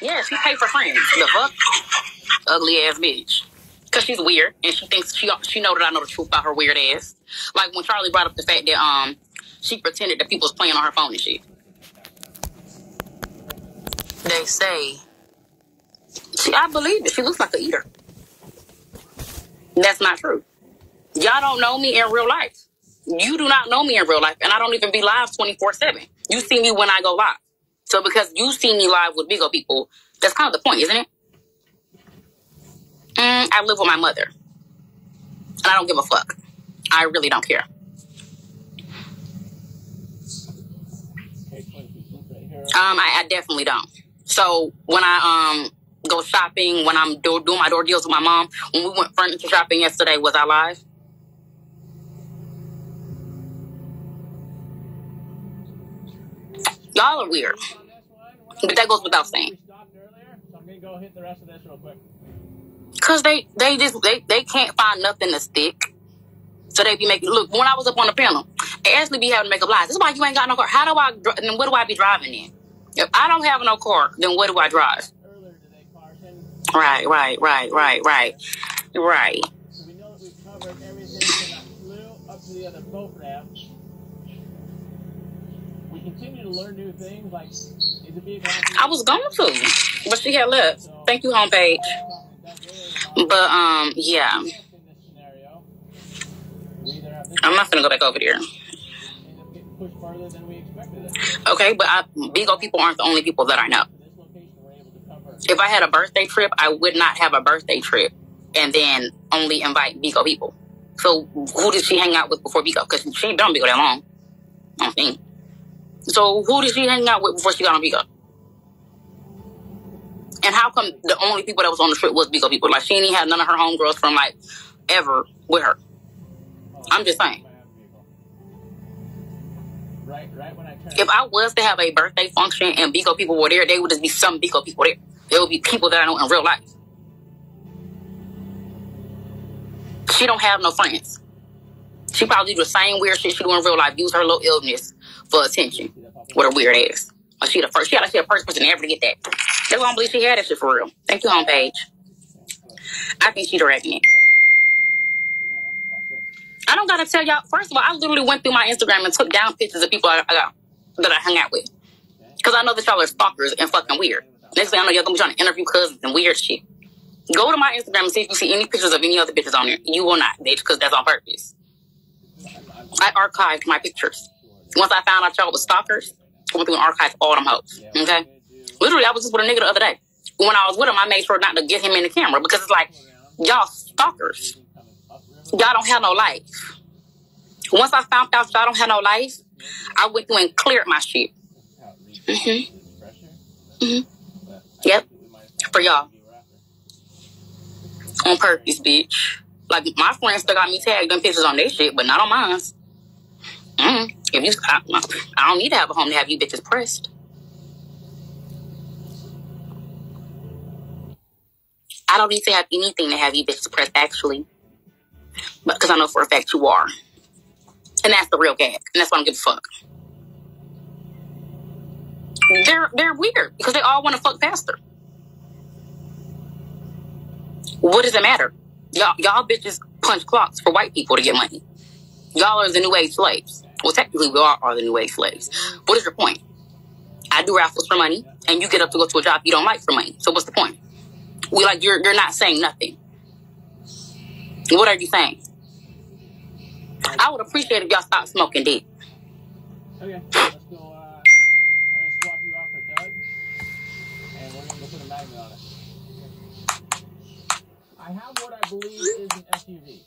Yeah, she paid for friends. The fuck? Ugly ass bitch. Cause she's weird and she thinks she she know that I know the truth about her weird ass. Like when Charlie brought up the fact that um she pretended that people was playing on her phone and shit. They say she I believe it. She looks like a eater. That's not true. Y'all don't know me in real life. You do not know me in real life, and I don't even be live 24 7. You see me when I go live. So because you see me live with big old people, that's kind of the point, isn't it? Mm, I live with my mother. And I don't give a fuck. I really don't care. Um, I, I definitely don't. So when I um go shopping, when I'm do, doing my door deals with my mom, when we went furniture shopping yesterday, was I live? Y'all are weird. But that goes without saying. Cause they they just they they can't find nothing to stick. So they be making look. When I was up on the panel, they Ashley be having to make up lies. This is why you ain't got no car. How do I? Then what do I be driving in? If I don't have no car, then what do I drive? Right, right, right, right, right, right. So we know that we've covered everything from flu up to the other boat ramp. Continue to learn new things like is it being I was going to, but she had left. Thank you, homepage. But um, yeah, I'm not gonna go back over there. Okay, but I, Bigo people aren't the only people that I know. If I had a birthday trip, I would not have a birthday trip and then only invite Bigo people. So who did she hang out with before Bigo? Because she don't on Bigo that long. I don't think. So who did she hang out with before she got on Bigo? And how come the only people that was on the trip was Bigo people? Like she ain't had none of her homegirls from like ever with her. I'm just saying. If I was to have a birthday function and Bigo people were there, they would just be some Bigo people there. There would be people that I know in real life. She don't have no friends. She probably do the same weird shit she do in real life. Use her little illness for attention with her weird ass. Or she the first. She had to be the first person ever to get that. I don't believe she had that shit for real. Thank you, homepage. I think she directing it. I don't gotta tell y'all. First of all, I literally went through my Instagram and took down pictures of people I, I got that I hung out with. Cause I know that y'all are stalkers and fucking weird. Next thing I know, y'all gonna be trying to interview cousins and weird shit. Go to my Instagram and see if you see any pictures of any other bitches on there. You will not, bitch, because that's on purpose. I archived my pictures. Once I found out y'all was stalkers, I went through and archived all them hoes. Okay? Literally, I was just with a nigga the other day. When I was with him, I made sure not to get him in the camera because it's like, y'all stalkers. Y'all don't have no life. Once I found out y'all don't have no life, I went through and cleared my shit. Mm-hmm. Mm-hmm. Yep. For y'all. On purpose, bitch. Like, my friends still got me tagged them pictures on their shit, but not on mine. Mm. If you, I, I don't need to have a home to have you bitches pressed. I don't need to have anything to have you bitches pressed, actually. Because I know for a fact you are. And that's the real gag. And that's why I don't give a fuck. They're they're weird because they all want to fuck faster. What does it matter? Y'all y'all bitches punch clocks for white people to get money. Y'all are the new age slaves. Well, technically, we all are the new age slaves. What is your point? I do raffles for money, and you get up to go to a job you don't like for money. So what's the point? We like you're you're not saying nothing. What are you saying? I would appreciate if y'all stop smoking dick. Okay, let's go. Uh, I'm gonna swap you and we're gonna go put a magnet on it. I have what I believe is an SUV.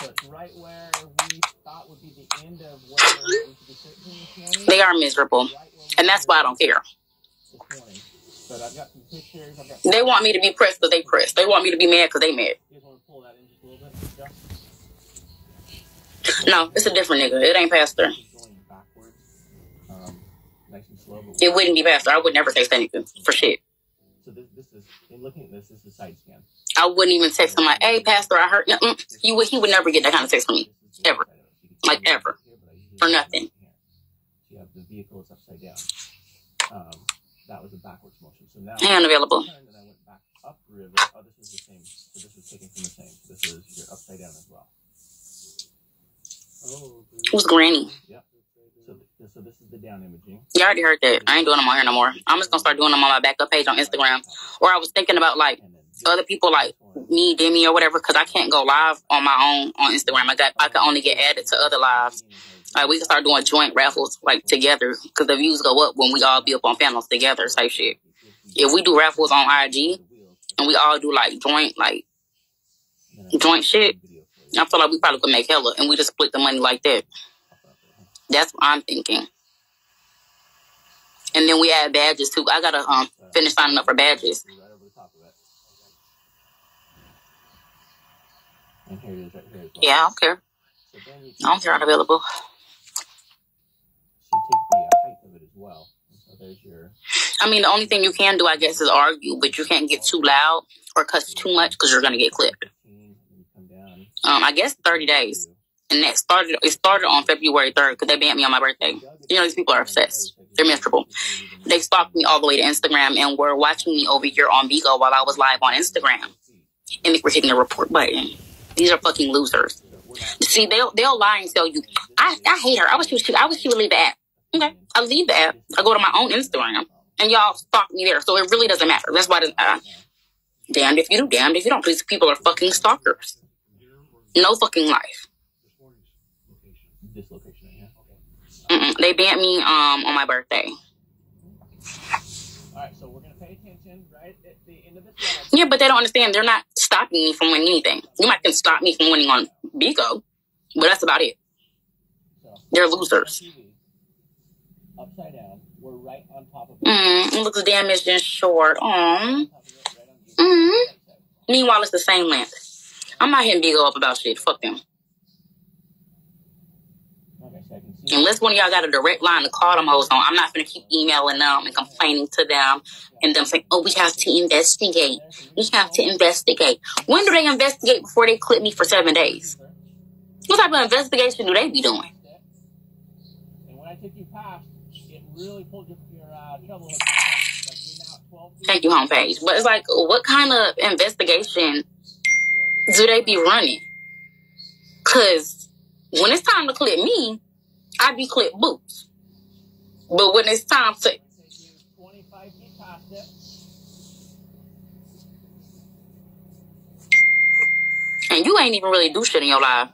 Right where we thought would be the end of where we should be sitting this morning. They are miserable, and that's why I don't care. this morning. But I've got some pictures. I've got. They want me to be pressed because they pressed. They want me to be mad because they mad. You guys want to pull that in just a little bit? Josh? No, it's a different nigga. It ain't Pastor. Just going backwards, um, nice and slow. But It wouldn't be Pastor. I would never that nigga for shit. so this, this is in looking at this. This is a side scan. I wouldn't even text him like, "Hey, Pastor, I heard." He would. He would never get that kind of text from me ever, like ever, for nothing. You the vehicle is upside down. That was a backwards motion. So now And available. And I went back upriver. Oh, this is the same. So this is taken from the same. This is your upside down as well. Oh, Who's Granny? So, so this is the down imaging. You already heard that. I ain't doing them on here no more. I'm just gonna start doing them on my backup page on Instagram. Or I was thinking about like other people like me, Demi, or whatever, because I can't go live on my own on Instagram. I got I can only get added to other lives. Like we can start doing joint raffles like together because the views go up when we all be up on panels together type shit. If we do raffles on IG and we all do like joint like joint shit, I feel like we probably could make hella and we just split the money like that. That's what I'm thinking. And then we add badges too. I gotta um finish signing up for badges. Right over the top of it. And here it is right here as well. Yeah, I don't care. So then you I don't care. I'm available. So take the uh, height of it as well. And so there's your I mean, the only thing you can do, I guess, is argue, but you can't get too loud or cuss too much because you're gonna get clipped. 15, and you come down. Um, I guess 30 days, and that started. It started on February 3rd because they banned me on my birthday. You know, these people are obsessed. They're miserable. They stalked me all the way to Instagram and were watching me over here on Bigo while I was live on Instagram, and they were hitting the report button. These are fucking losers. See, they'll they'll lie and tell you, I, I hate her. I wish she was, I wish she would leave the app. Okay, I leave the app. I go to my own Instagram, and y'all stalk me there. So it really doesn't matter. That's why. Uh, damned if you do, damned if you don't. These people are fucking stalkers. No fucking life. This location right. Mm-mm. They banned me um on my birthday. All right, so we're gonna pay attention right at the end of this. Yeah, but they don't understand. They're not stopping me from winning anything. You might can stop me from winning on Bigo, but that's about it. So They're losers. TV, upside down. We're right on top of it. Mm, it looks damaged and short. Aww. On top of it, right on the Mhm. Meanwhile, it's the same length. I'm not hitting Bigo up about shit. Fuck them. Okay, so I can see. Unless one of y'all got a direct line to call them hoes on, I'm not gonna keep emailing them and complaining to them and them saying, "Oh, we have to investigate. We have to investigate." When do they investigate before they clip me for seven days? What type of investigation do they be doing? And when I took you past, it really pulled your, your trouble hook. You're now at 12 feet. Thank you, homepage. But it's like, what kind of investigation do they be running? Cause when it's time to clip me, I be clip boots. But when it's time to 25 feet past it. and you ain't even really do shit in your life.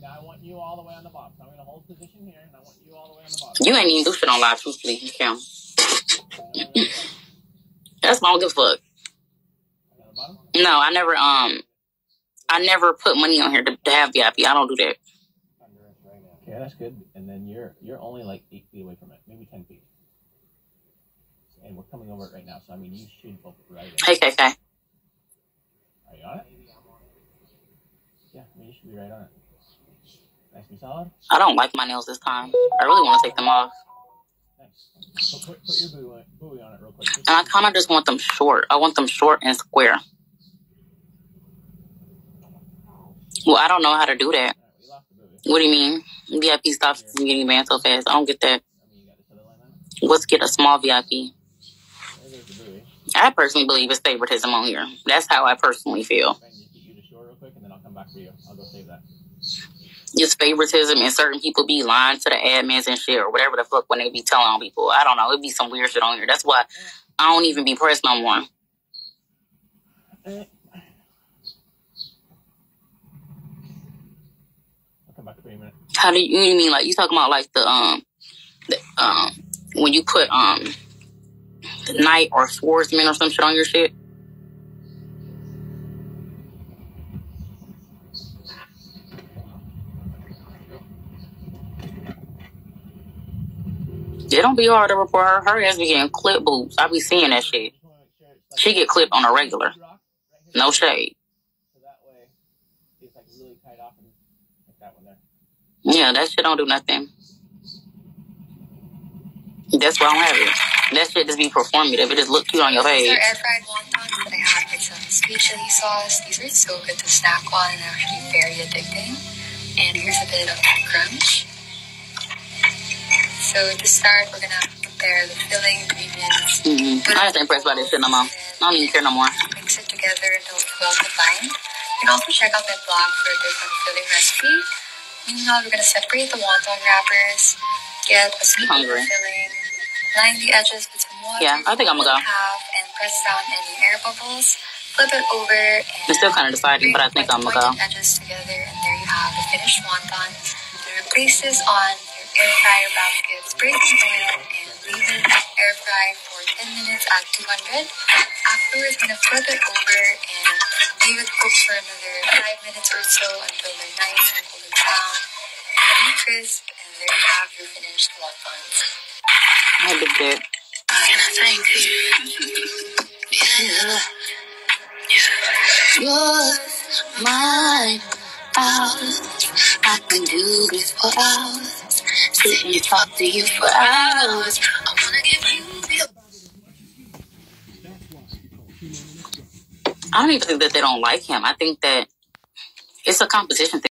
Now I want you all the way on the bottom. So I'm gonna hold position here, and I want you all the way on the bottom. You ain't even do shit on live, truthfully, Kim. That's why I don't fuck. On the bottom. No, I never um I never put money on here to, to have VIP. I don't do that. Okay, that's good. And then you're you're only like eight feet away from it, maybe ten feet. And we're coming over it right now, so I mean you should both right in. Hey KK. Are you on it? Yeah, I mean you should be right on it. Nice and solid. I don't like my nails this time. I really want to take them off. Nice. Put, put your buoy, buoy on it real quick. And I kind of just want them short. I want them short and square. Well, I don't know how to do that. Alright, we lost the buoy. What do you mean? VIP stops from getting banned so fast. I don't get that. I mean you got the center line on it. Let's get a small VIP. There, there's the buoy. I personally believe it's favoritism on here. That's how I personally feel. And just get you to shore real quick, and then I'll come back for you. I'll go save that. It's favoritism, and certain people be lying to the admins and shit, or whatever the fuck when they be telling on people. I don't know. It'd be some weird shit on here. That's why I don't even be pressed no more. Eh. I'll come back for you in a minute. How do you, you mean like you talking about like the um the um when you put um the knight or swordsman or some shit on your shit? It don't be hard to report her. Her ass be getting clip boots. I be seeing that shit. She get clipped on a regular. No shade. So that way, it's like really tight off and like that one there. Yeah, that shit don't do nothing. That's why I don't have it. That shit just be performative. It just look cute on your These are page. air fried wontons that I had with some sweet chili sauce. These are so good to snack on and actually very addicting. And here's a bit of crunch. So to start, we're gonna prepare the filling ingredients. Mm-hmm. I ain't impressed by this shit no more. I don't even care no more. Mix it together until it's well combined. You can also check out my blog for a different filling recipe. Meanwhile, we're gonna separate the wonton wrappers, get a sweet Hungry. filling, line the edges with some water. Yeah, I think I'm gonna go. Half and press down any air bubbles. Flip it over and I'm still kind of deciding, but I think I'm gonna go. Pointed edges together, and there you have the finished wonton. Then replace this on your air fryer basket. Spray some oil and leave it air fry for 10 minutes at 200. Afterwards, I'm gonna flip it over and leave it cook for another 5 minutes or so until they're nice and brown crisp. And there you have your finished wontons. I did that. Thank you. Yeah. Yours, mine, ours. I can do this for hours. Sit and talk to you for hours. I wanna give you I don't even think that they don't like him. I think that it's a competition thing.